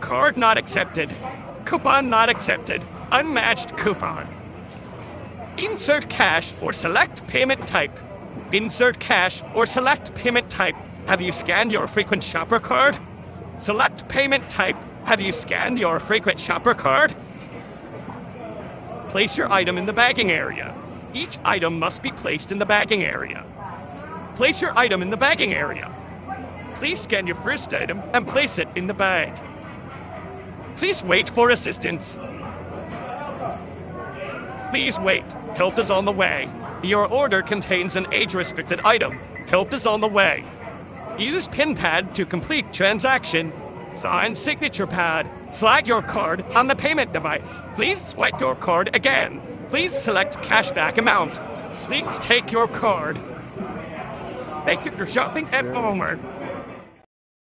Card not accepted. Coupon not accepted. Unmatched coupon. Insert cash or select payment type. Insert cash or select payment type. Have you scanned your frequent shopper card? Select payment type. Have you scanned your frequent shopper card? Place your item in the bagging area. Each item must be placed in the bagging area. Place your item in the bagging area. Please scan your first item and place it in the bag. Please wait for assistance. Please wait. Help is on the way. Your order contains an age restricted item. Help is on the way. Use pin pad to complete transaction. Sign signature pad. Slide your card on the payment device. Please swipe your card again. Please select cashback amount. Please take your card. Thank you for shopping at Walmart.